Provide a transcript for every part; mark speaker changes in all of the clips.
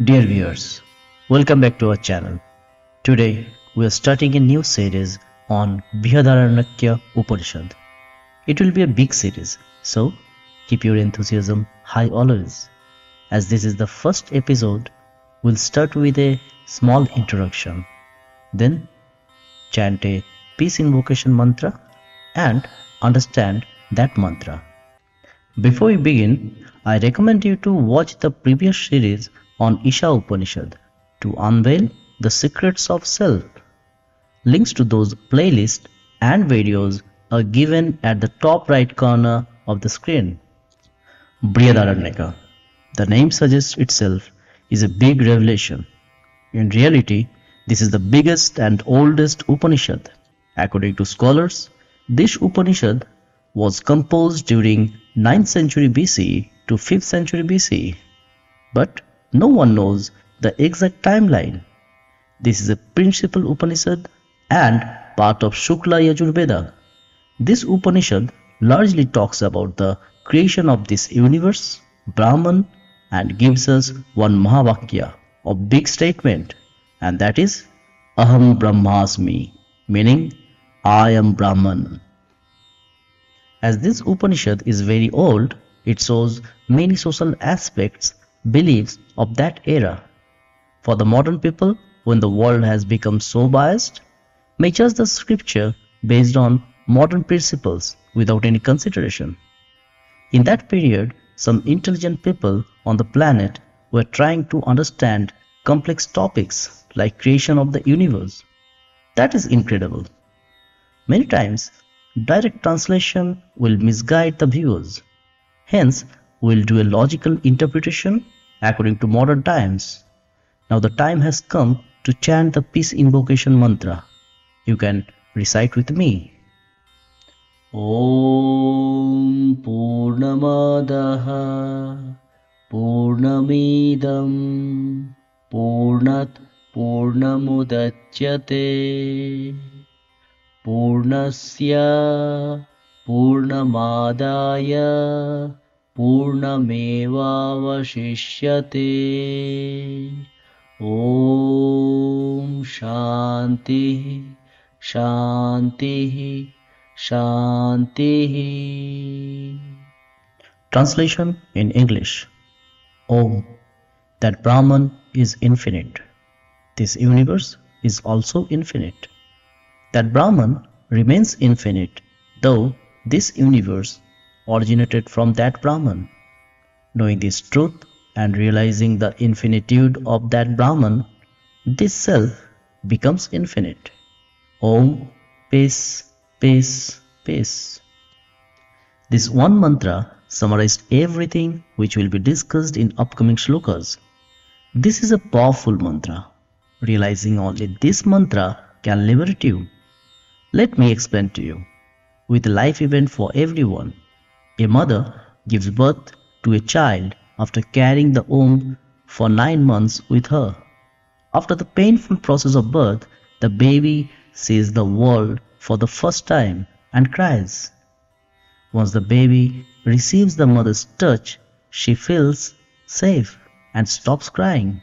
Speaker 1: Dear viewers, welcome back to our channel. Today we are starting a new series on Brihadaranyaka Upanishad. It will be a big series, so keep your enthusiasm high always. As this is the first episode, we'll start with a small introduction, then chant a peace invocation mantra and understand that mantra. Before we begin, I recommend you to watch the previous series on Isha Upanishad to unveil the secrets of self. Links to those playlists and videos are given at the top right corner of the screen. Brihadaranyaka. The name suggests itself is a big revelation. In reality, this is the biggest and oldest Upanishad. According to scholars, this Upanishad was composed during 9th century BCE to 5th century BCE. But no one knows the exact timeline. This is a principal Upanishad and part of Shukla Yajurveda. This Upanishad largely talks about the creation of this universe, Brahman, and gives us one Mahavakya, a big statement, and that is Aham Brahmasmi, meaning I am Brahman. As this Upanishad is very old, it shows many social aspects, beliefs of that era. For the modern people, when the world has become so biased, may judge the scripture based on modern principles without any consideration. In that period, some intelligent people on the planet were trying to understand complex topics like creation of the universe. That is incredible. Many times, direct translation will misguide the viewers. Hence, We'll do a logical interpretation according to modern times. Now the time has come to chant the peace invocation mantra. You can recite with me. Om Purnamadaha Purnamidam Purnat Purnamudachyate Purnasya Purnamadaya पूर्णमेवावशिष्यते ॐ शान्तिः शान्तिः शान्तिः Translation in English Om, that Brahman is infinite. This universe is also infinite. That Brahman remains infinite, though this universe originated from that Brahman. Knowing this truth and realizing the infinitude of that Brahman, this self becomes infinite. Om, peace, peace, peace. This one mantra summarized everything which will be discussed in upcoming shlokas. This is a powerful mantra. Realizing only this mantra can liberate you. Let me explain to you. With a life event for everyone, a mother gives birth to a child after carrying the womb for nine months with her. After the painful process of birth, the baby sees the world for the first time and cries. Once the baby receives the mother's touch, she feels safe and stops crying.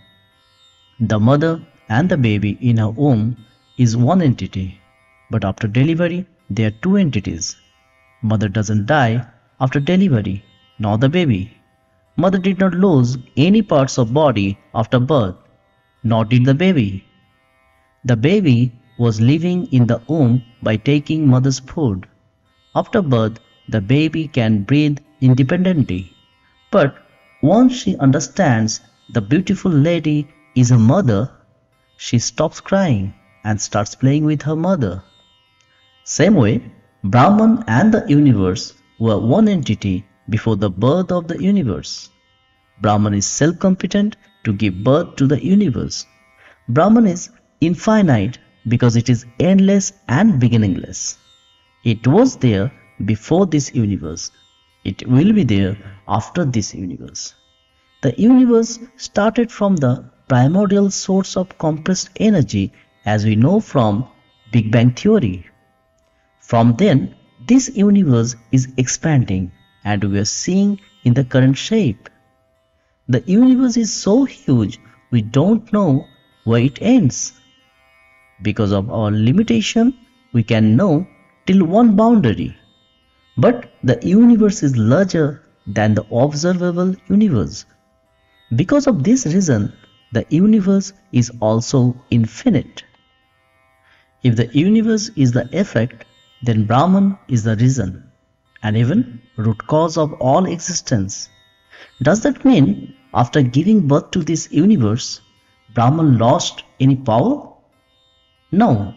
Speaker 1: The mother and the baby in her womb is one entity, but after delivery, they are two entities. Mother doesn't die after delivery, nor the baby. Mother did not lose any parts of body after birth, nor did the baby. The baby was living in the womb by taking mother's food. After birth, the baby can breathe independently. But once she understands the beautiful lady is her mother, she stops crying and starts playing with her mother. Same way, Brahman and the universe were one entity before the birth of the universe. Brahman is self-competent to give birth to the universe. Brahman is infinite because it is endless and beginningless. It was there before this universe. It will be there after this universe. The universe started from the primordial source of compressed energy as we know from Big Bang theory. From then, this universe is expanding and we are seeing in the current shape. The universe is so huge we don't know where it ends. Because of our limitation, we can know till one boundary. But the universe is larger than the observable universe. Because of this reason, the universe is also infinite. If the universe is the effect, then Brahman is the reason and even root cause of all existence. Does that mean after giving birth to this universe, Brahman lost any power? No,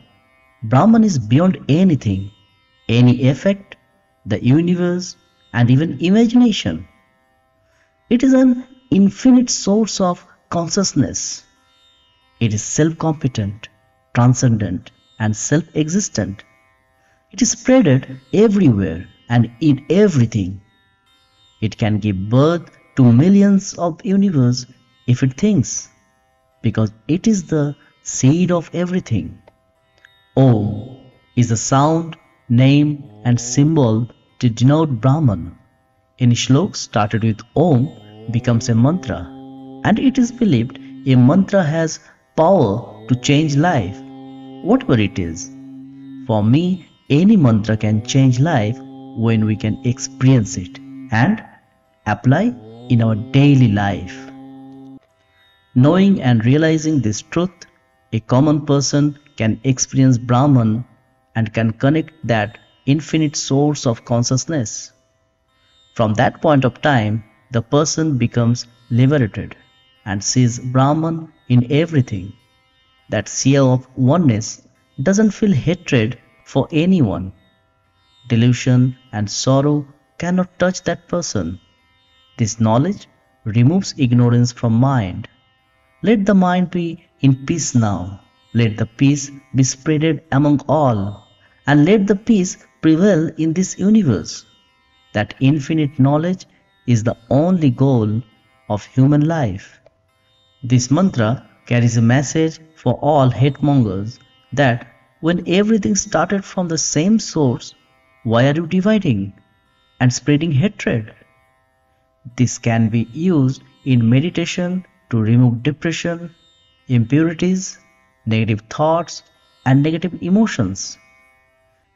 Speaker 1: Brahman is beyond anything, any effect, the universe, and even imagination. It is an infinite source of consciousness. It is self competent, transcendent, and self existent. It is spread everywhere and in everything. It can give birth to millions of universe if it thinks, because it is the seed of everything. Om is a sound, name, and symbol to denote Brahman. Any shlok started with Om becomes a mantra, and it is believed a mantra has power to change life, whatever it is. For me, any mantra can change life when we can experience it and apply in our daily life. Knowing and realizing this truth, a common person can experience Brahman and can connect that infinite source of consciousness. From that point of time, the person becomes liberated and sees Brahman in everything. That seer of oneness doesn't feel hatred for anyone. Delusion and sorrow cannot touch that person. This knowledge removes ignorance from mind. Let the mind be in peace now. Let the peace be spreaded among all, and let the peace prevail in this universe. That infinite knowledge is the only goal of human life. This mantra carries a message for all hate mongers that when everything started from the same source, why are you dividing and spreading hatred? This can be used in meditation to remove depression, impurities, negative thoughts, and negative emotions.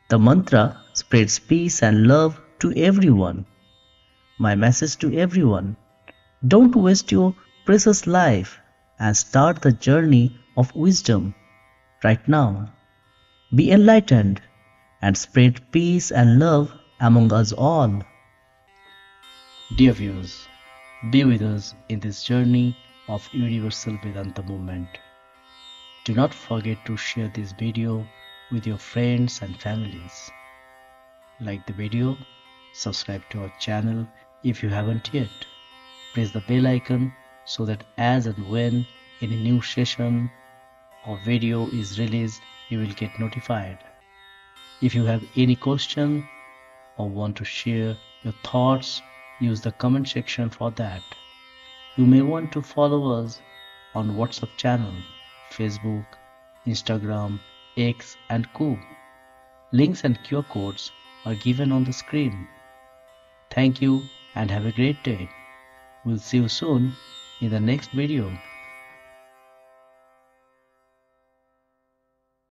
Speaker 1: The mantra spreads peace and love to everyone. My message to everyone don't waste your precious life and start the journey of wisdom right now. Be enlightened and spread peace and love among us all. Dear viewers, be with us in this journey of Universal Vedanta movement. Do not forget to share this video with your friends and families. Like the video, subscribe to our channel if you haven't yet. Press the bell icon so that as and when any new session or video is released, you will get notified. If you have any question or want to share your thoughts, use the comment section for that. You may want to follow us on WhatsApp channel Facebook, Instagram, X, and Co. Links and QR codes are given on the screen. Thank you and have a great day. We'll see you soon in the next video.